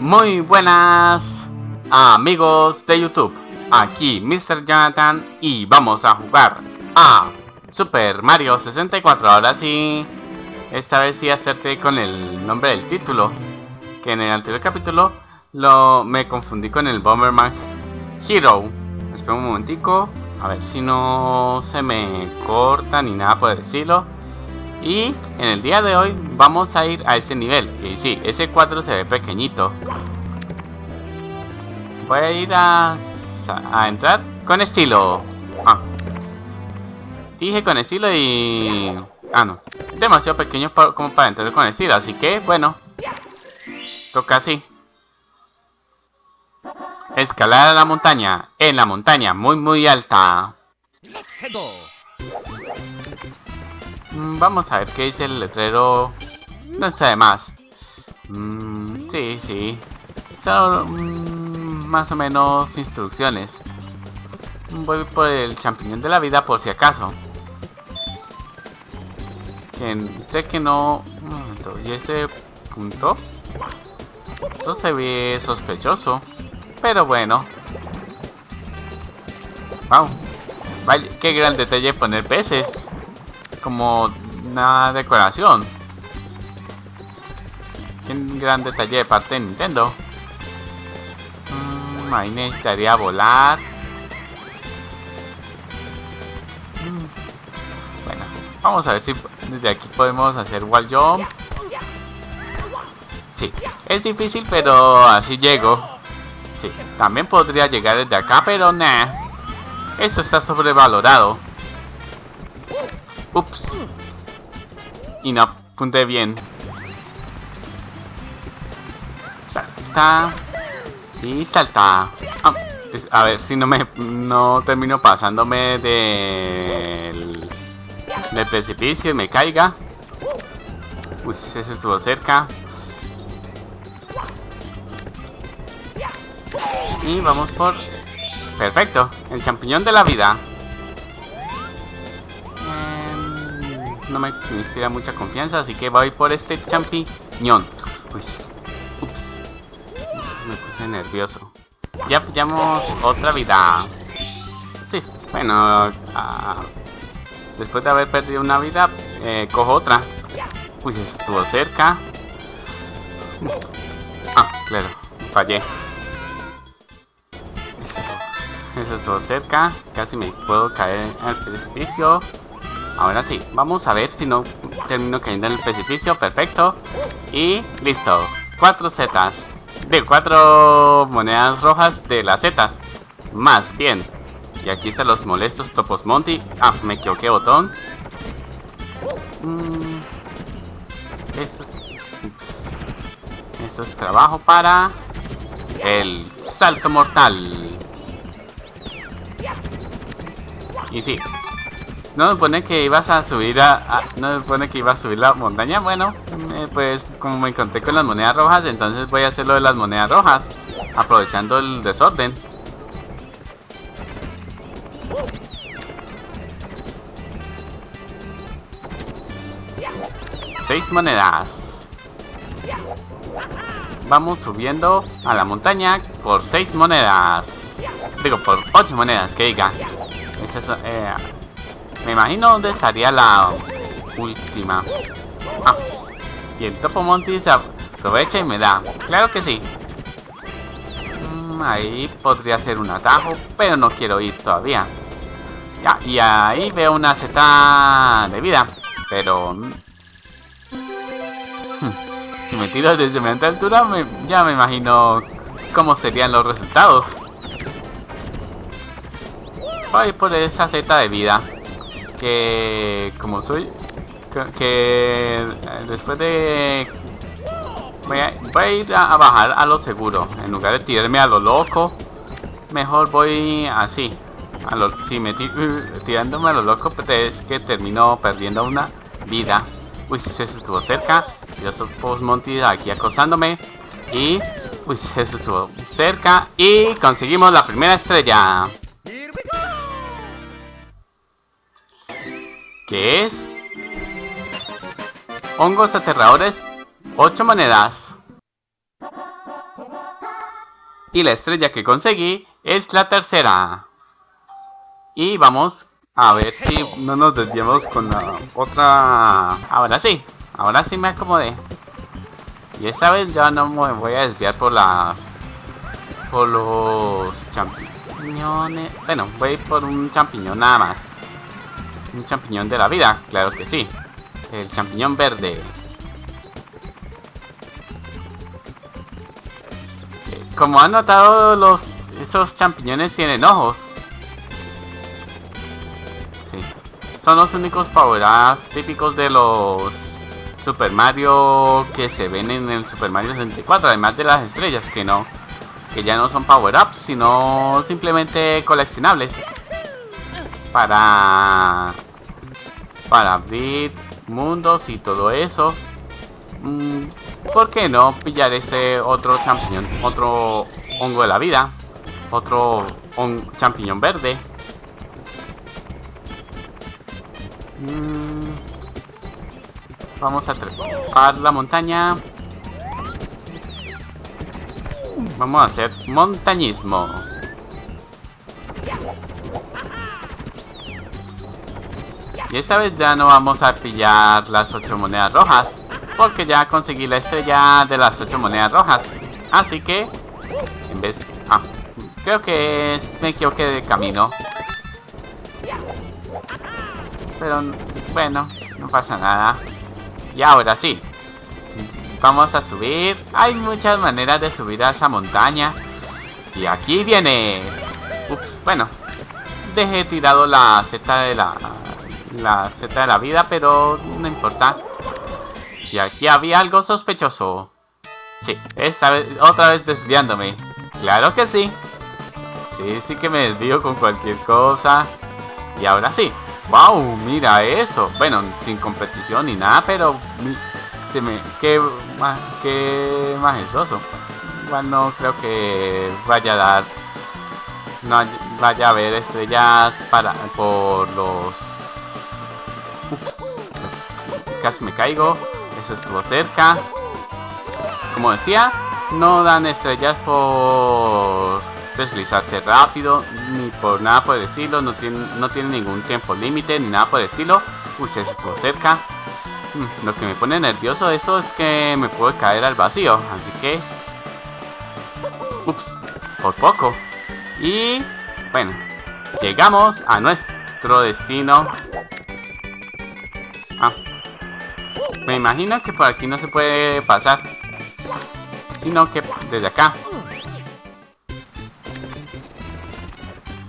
Muy buenas amigos de YouTube, aquí Mr. Jonathan y vamos a jugar a Super Mario 64, ahora sí, esta vez sí acerté con el nombre del título, que en el anterior capítulo lo me confundí con el Bomberman Hero. Espera un momentico, a ver si no se me corta ni nada por decirlo. Y en el día de hoy vamos a ir a este nivel. Y sí, ese cuadro se ve pequeñito. Voy a ir a, a entrar con estilo. Ah. Dije con estilo y... Ah, no. Demasiado pequeño como para entrar con estilo. Así que, bueno. Toca así. Escalar a la montaña. En la montaña, muy muy alta. Mm, vamos a ver qué dice el letrero. No está de más. Mm, sí, sí. Son mm, más o menos instrucciones. Voy por el champiñón de la vida por si acaso. sé que no... ¿Y ese punto? Esto se ve sospechoso. Pero bueno. Wow. Qué gran detalle poner peces como una decoración. Qué gran detalle de parte de Nintendo. Mm, ahí necesitaría volar. Mm, bueno, vamos a ver si desde aquí podemos hacer wall jump. Sí, es difícil, pero así llego. Sí, también podría llegar desde acá, pero nah. Eso está sobrevalorado. Ups. Y no apunté bien. Salta. Y salta. Ah, a ver si no me no termino pasándome del, del precipicio y me caiga. Uy, ese estuvo cerca. Y vamos por... Perfecto, el champiñón de la vida. No me inspira mucha confianza, así que voy por este champiñón. Ups, me puse nervioso. Ya pillamos otra vida. Sí, bueno, uh, después de haber perdido una vida, eh, cojo otra. Uy, estuvo cerca. Ah, claro, fallé. Eso estuvo cerca, casi me puedo caer al precipicio. Ahora sí, vamos a ver si no termino cayendo en el precipicio. Perfecto. Y listo. Cuatro setas. De cuatro monedas rojas de las setas. Más bien. Y aquí están los molestos topos Monty. Ah, me equivoqué botón. Mm. Es, esto es trabajo para el salto mortal. Y sí, no me pone que ibas a subir a, no me pone que iba a subir la montaña. Bueno, eh, pues como me encontré con las monedas rojas, entonces voy a hacer lo de las monedas rojas, aprovechando el desorden. Seis monedas. Vamos subiendo a la montaña por seis monedas. Digo, por ocho monedas, que diga. Es eso, eh, me imagino dónde estaría la última. Ah, y el Topo Monty se aprovecha y me da. Claro que sí. Mm, ahí podría ser un atajo, pero no quiero ir todavía. Ya, y ahí veo una Z de vida. Pero... Mm, si me tiro desde semejante altura, ya me imagino cómo serían los resultados. Voy por esa Z de vida que como soy que, eh, después de voy a, ir a, bajar a lo seguro. En lugar de tirarme a lo loco mejor voy así a lo, si me uh, tirándome a lo loco pues es que termino perdiendo una vida. Uy eso estuvo cerca y los post monty aquí acosándome y uy eso estuvo cerca y conseguimos la primera estrella ¿Qué es? Hongos aterradores, 8 monedas. Y la estrella que conseguí es la tercera. Y vamos a ver si no nos desviamos con la otra... Ahora sí, ahora sí me acomodé. Y esta vez ya no me voy a desviar por la... Por los champiñones... Bueno, voy por un champiñón nada más. Un champiñón de la vida, claro que sí. El champiñón verde. Como han notado, los esos champiñones tienen ojos. Son los únicos power típicos de los Super Mario que se ven en el Super Mario 64, además de las estrellas que no, que ya no son power ups, sino simplemente coleccionables para para abrir mundos y todo eso. Mm, ¿Por qué no pillar este otro champiñón, otro hongo de la vida, otro champiñón verde? Mm, vamos a trepar la montaña. Vamos a hacer montañismo. Y esta vez ya no vamos a pillar las 8 monedas rojas. Porque ya conseguí la estrella de las 8 monedas rojas. Así que, en vez... Ah, creo que me equivoqué de camino. Pero, bueno, no pasa nada. Y ahora sí. Vamos a subir. Hay muchas maneras de subir a esa montaña. Y aquí viene... Ups, bueno. Dejé tirado la seta de la la Z de la vida, pero no importa. Y aquí había algo sospechoso. Sí, esta vez, otra vez desviándome. Claro que sí. Sí, sí que me desvío con cualquier cosa. Y ahora sí. ¡Wow! Mira eso. Bueno, sin competición ni nada, pero... Se me, qué, qué majestuoso. Igual no creo que vaya a dar... No vaya a haber estrellas para por los Casi me caigo. Eso estuvo cerca. Como decía, no dan estrellas por deslizarse rápido, ni por nada por decirlo, no tiene, no tiene ningún tiempo límite, ni nada por decirlo. Uy, se estuvo cerca. Mm, lo que me pone nervioso esto es que me puedo caer al vacío, así que... Ups, por poco. Y... Bueno, llegamos a nuestro destino Ah. Me imagino que por aquí no se puede pasar. Sino que desde acá.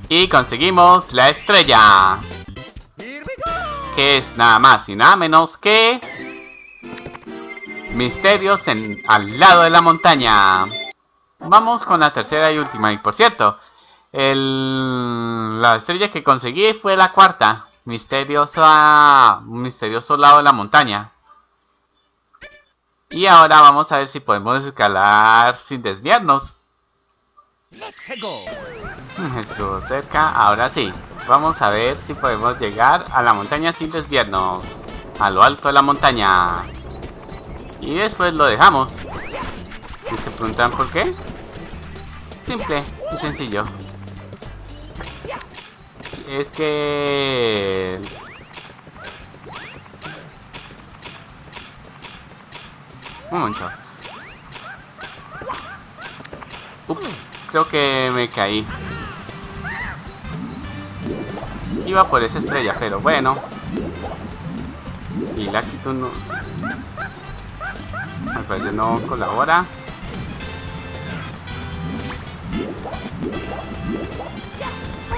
Y conseguimos la estrella. Que es nada más y nada menos que... Misterios en, al lado de la montaña. Vamos con la tercera y última. Y por cierto, la estrella que conseguí fue la cuarta misteriosa, misterioso lado de la montaña. Y ahora vamos a ver si podemos escalar sin desviarnos. Estuvo cerca, ahora sí. Vamos a ver si podemos llegar a la montaña sin desviarnos. A lo alto de la montaña. Y después lo dejamos. ¿Y se preguntan por qué? Simple y sencillo es que... Un momento. Creo que me caí. Iba por esa estrella, pero bueno. Y la actitud no... Al parecer no colabora.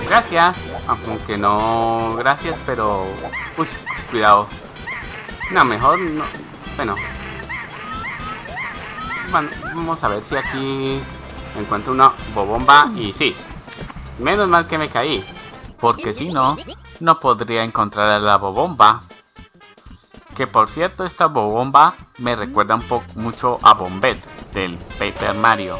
Gracias. Aunque no... Gracias, pero... Uy, cuidado. No, mejor no... Bueno. Vamos a ver si aquí encuentro una bobomba. Y sí. Menos mal que me caí. Porque si no, no podría encontrar a la bobomba. Que por cierto, esta bobomba me recuerda un poco mucho a Bombette del Paper Mario.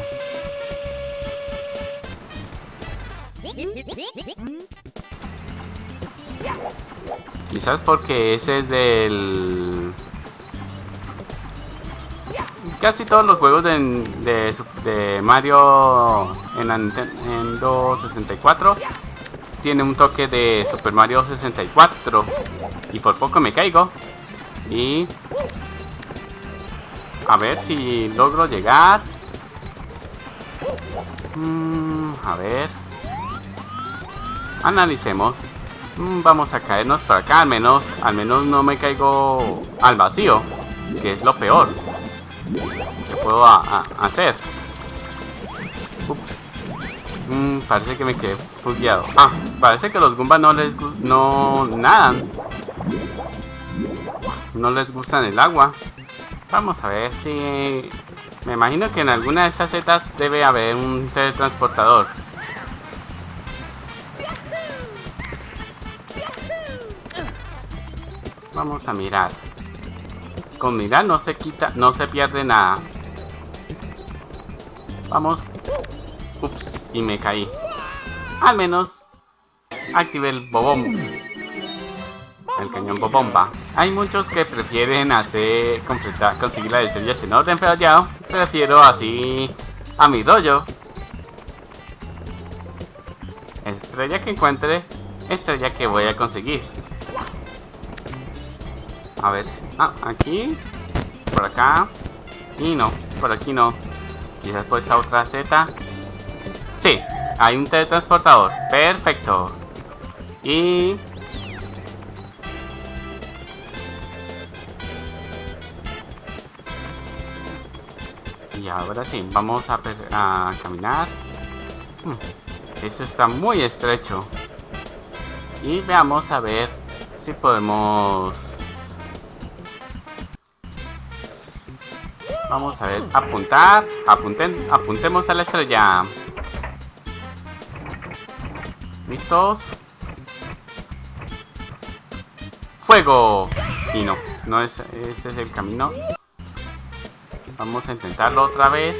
Quizás porque ese es del... casi todos los juegos de, de, Mario en Nintendo 64 tiene un toque de Super Mario 64 y por poco me caigo. Y a ver si logro llegar. Mm, a ver. Analicemos. Mm, vamos a caernos por acá al menos al menos no me caigo al vacío que es lo peor puedo hacer mm, parece que me quedé bugueado. Ah parece que los Goombas no les no nadan. No les gustan el agua. Vamos a ver si me imagino que en alguna de esas setas debe haber un teletransportador. Vamos a mirar con mirar no se quita, no se pierde nada. Vamos. Ups, y me caí. Al menos activé el bobomba. El cañón bobomba. Hay muchos que prefieren hacer completar, conseguir la estrella en orden, yo prefiero así a mi rollo. Estrella que encuentre, estrella que voy a conseguir. A ver. Ah, aquí. Por acá. Y no, por aquí no. Y después a otra Z. Sí, hay un teletransportador. Perfecto. Y... Y ahora sí, vamos a, caminar. Hmm, eso está muy estrecho. Y veamos a ver si podemos Vamos a ver, apuntar, apunten, apuntemos a la estrella. ¿Listos? ¡Fuego! Y no, no es, ese es el camino. Vamos a intentarlo otra vez.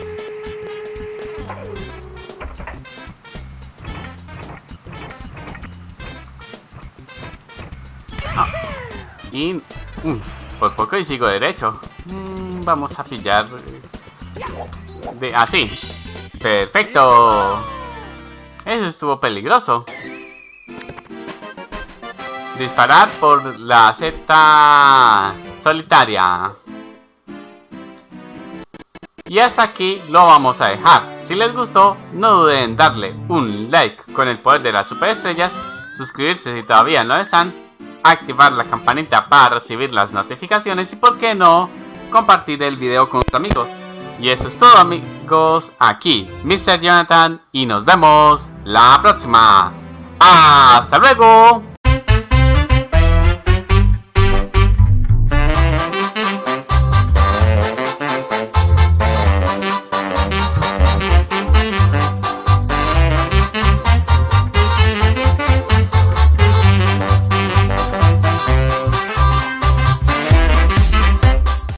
Ah, y... Mm, por poco y sigo derecho. Mm, vamos a pillar... De así. Perfecto. Eso estuvo peligroso. Disparar por la Z solitaria. Y hasta aquí lo vamos a dejar. Si les gustó, no duden en darle un like con el poder de las superestrellas, suscribirse si todavía no están, activar la campanita para recibir las notificaciones y por qué no, compartir el video con tus amigos. Y eso es todo amigos, aquí Mr. Jonathan y nos vemos la próxima. ¡Hasta luego!